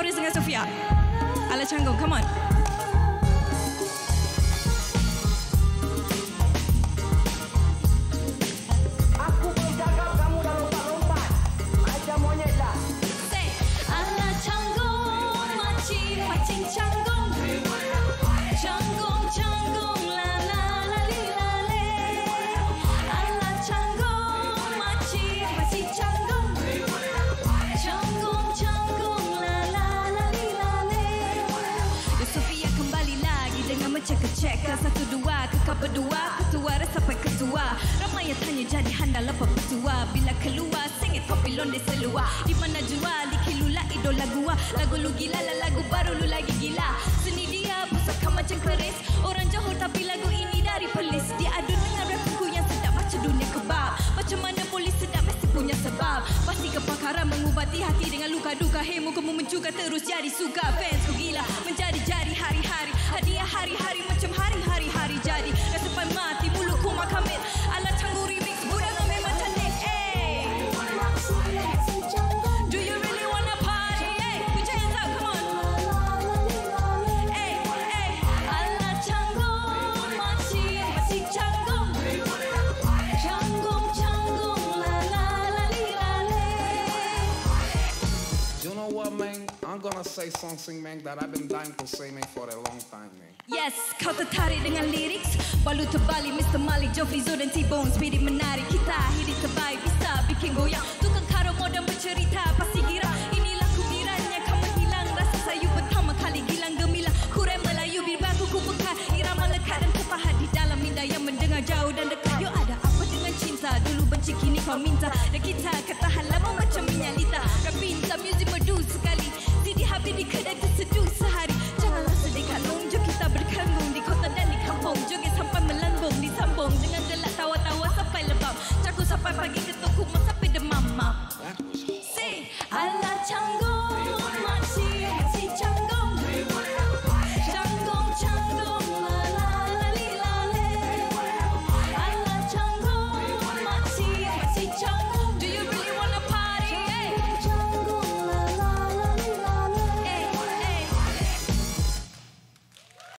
How does Sofia? Alejandro, come on. Kekal berdua rasa sampai ketua. Ramai yang tanya jadi handal apa petua Bila keluar sengit kopi londe seluar. Di mana jual di kilula idola gua. Lagu lu gila lah lagu baru lu lagi gila. Seni dia pusatkan macam keris. Orang Johor tapi lagu ini dari pelis Dia adu dengan rapku yang sedap macam dunia kebab. Macam mana polis sedap mesti punya sebab. Pasti kepakaran mengubati hati dengan luka duka Hei mukamu mencuka terus jadi suka. Fans ku gila menjadi Gonna say something, man, that I've been dying to say, man, for a long time, man. Yes, kau tertarik dengan lirik Balu terbalik Mr. Malik, Joe Fizo dan T-Bone. Spirit menarik kita Hidup terbaik. Bisa bikin goyang. Tukang karo modern bercerita Pasti gira. Inilah kubirannya kau menghilang Rasa sayu pertama kali gilang gemilang. Kurang Melayu baku ku pekat Irama lekat dan terpahat Di dalam minda yang mendengar jauh dan dekat. Yo ada apa dengan cinta? Dulu benci kini kau minta. Dan kita pagi ketukuk masa peda mama. Say.